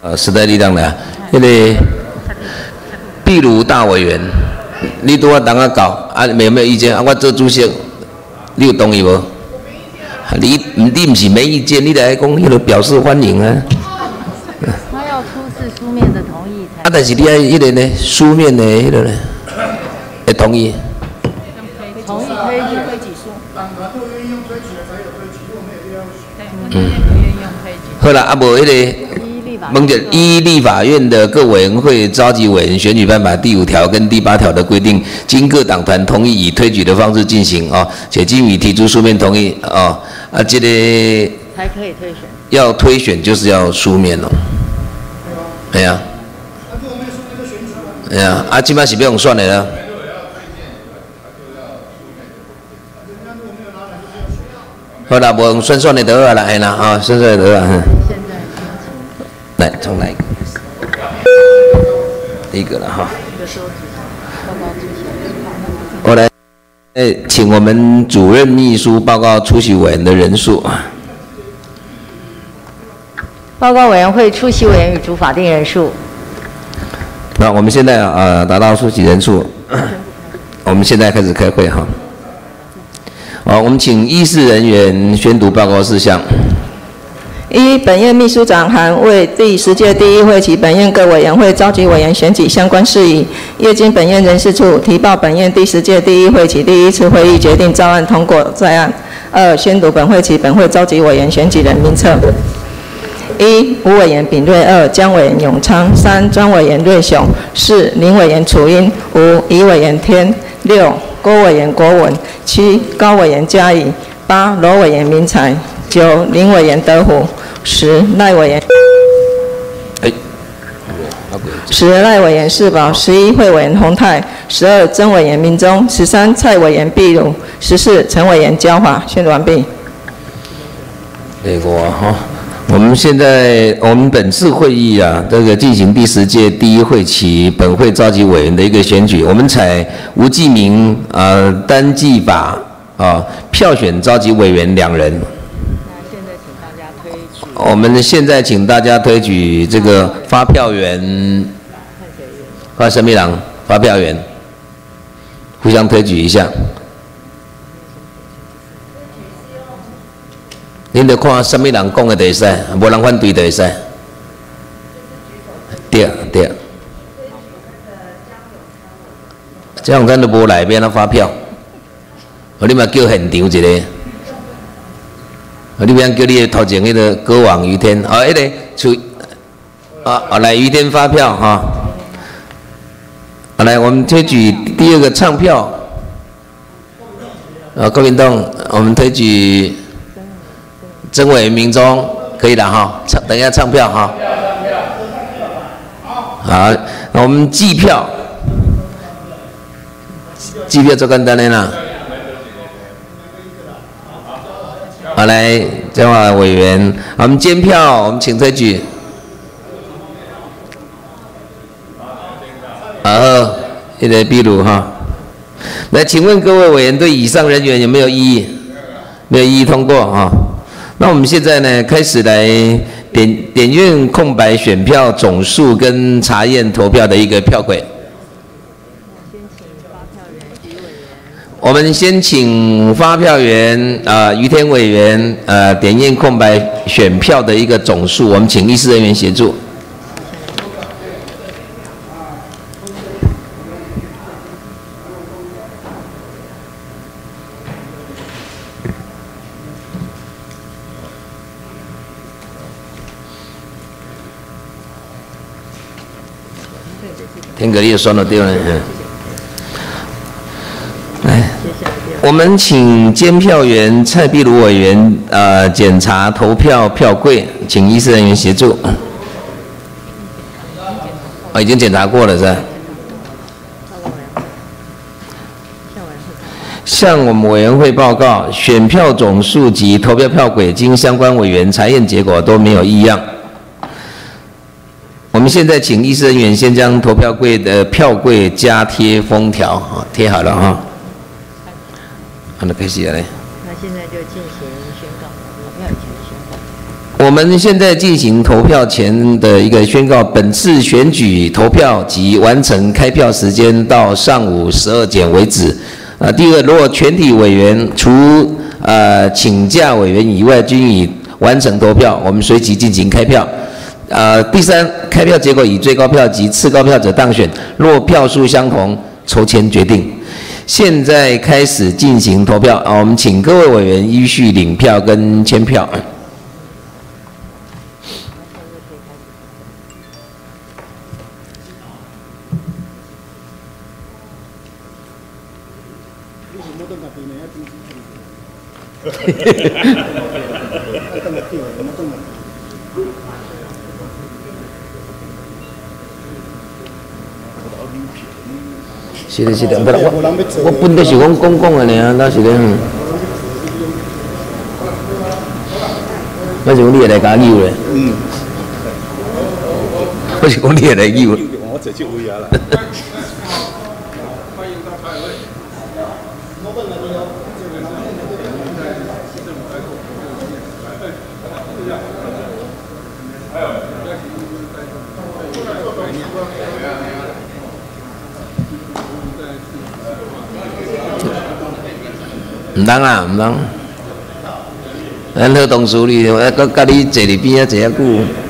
呃，时代力量的，迄个秘鲁大委员，你拄我当啊搞，啊，没有没有意见？啊，我做主席，你有同意无？你你唔是没意见，你来讲，迄个表示欢迎啊。他要出示书面的同意才。啊，但是你要迄个呢，书面的迄个呢，会同意。同意推举推举书。嗯。好啦，啊，无迄个。孟姐，依立法院的各委员会召集委员选举办法第五条跟第八条的规定，经各党团同意以推举的方式进行哦，且经已提出书面同意哦，啊，这个才可以推选。要推选就是要书面哦。哎呀。哎呀，啊，基本是不用算的了。好啦，无用算算的得了啦，哎啦，啊，算算的得了。来，重来一个，第一个了哈。我来，哎，请我们主任秘书报告出席委员的人数啊。报告委员会出席委员与主法定人数。那我们现在呃达到出席人数，我们现在开始开会哈。好，我们请议事人员宣读报告事项。一、本院秘书长函为第十届第一会期本院各委员会召集委员选举相关事宜，业经本院人事处提报本院第十届第一会期第一次会议决定照案通过在案。二、宣读本会期本会召集委员选举人名册。一、吴委员丙瑞；二、江委员永昌；三、庄委员瑞雄；四、林委员楚英；五、乙委员天；六、郭委员国文；七、高委员嘉义；八、罗委员明才；九、林委员德虎。十赖委员，哎，十赖委员世宝，十一会委员洪泰，十二曾委员明忠，十三蔡委员毕鲁，十四陈委员焦华。宣读完毕。那个哈，我们现在我们本次会议啊，这个进行第十届第一会期本会召集委员的一个选举，我们采无记名啊单记法啊，票选召集委员两人。我们现在请大家推举这个发票员，发什么人？发票员，互相推举一下。恁得看什么人讲的就使，无人反对就使。对对。这样咱都无来变了发票，我你嘛叫现场一个。我这边叫你头前那个歌王于天，哦，一个出，啊，来于天发票哈，来，我们推举第二个唱票，啊，郭明栋，我们推举曾伟明忠，可以的哈，唱，等一下唱票哈，好，那我们计票，计票做简单的啦。来，中华委员，我们监票，我们请推举。好，现在闭路哈。来，请问各位委员对以上人员有没有异议？没有异议，通过啊。那我们现在呢，开始来点点阅空白选票总数跟查验投票的一个票轨。我们先请发票员啊，于天委员呃，点验空白选票的一个总数，我们请议事人员协助。天格力算了掉了，我们请监票员蔡碧如委员呃检查投票票柜，请医事人员协助。我已经检查过了，是吧？向我们委员会报告，选票总数及投票票轨经相关委员查验结果都没有异样。我们现在请医事人员先将投票柜的票柜加贴封条，啊，贴好了哈。好，那开始了嘞。那现在就进行宣告，投票以前的宣告。我们现在进行投票前的一个宣告：本次选举投票及完成开票时间到上午十二点为止。啊，第二，如果全体委员除呃请假委员以外均已完成投票，我们随即进行开票。呃，第三，开票结果以最高票及次高票者当选，若票数相同，抽签决定。现在开始进行投票啊，我们请各位委员依序领票跟签票。是的，是的，不然我我本来是讲讲讲的呢，那是咧。我是讲你会来加油咧。嗯。我是讲你会来油。我坐这位啊啦。唔当啊，唔当。咱好同事哩，我搁甲你坐伫边啊，坐遐久。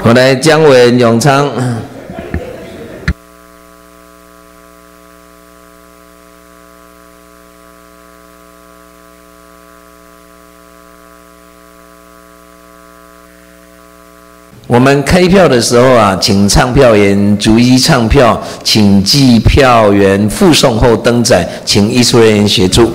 我来江文永昌。我们开票的时候啊，请唱票员逐一唱票，请计票员附送后登载，请艺术人员协助。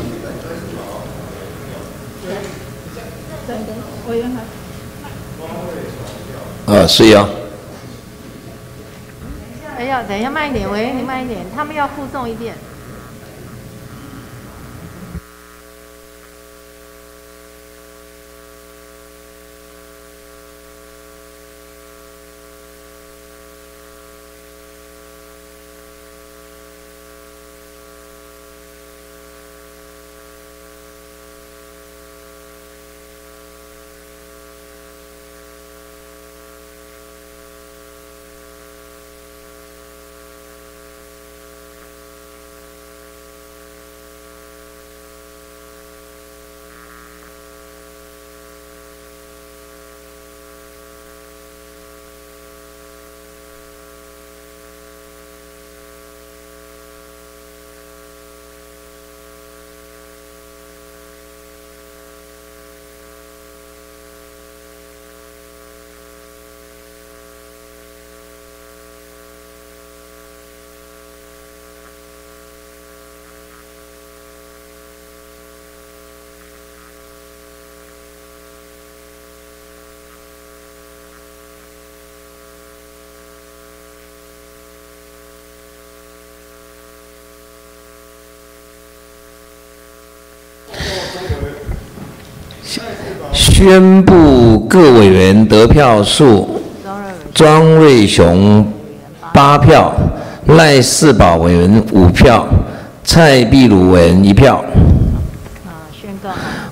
啊，是呀。哎呀，等一下，慢一点，喂，你慢一点，他们要附送一遍。宣布各委员得票数：庄瑞雄八票，赖世宝委员五票，蔡碧如委员一票。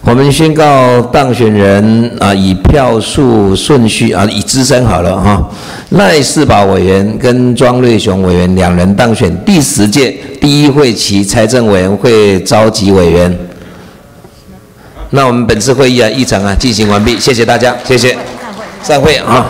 我们宣告当选人啊，以票数顺序啊，以资深好了哈，赖世宝委员跟庄瑞雄委员两人当选第十届第一会旗财政委员会召集委员。那我们本次会议啊议程啊进行完毕谢谢大家谢谢。散会啊。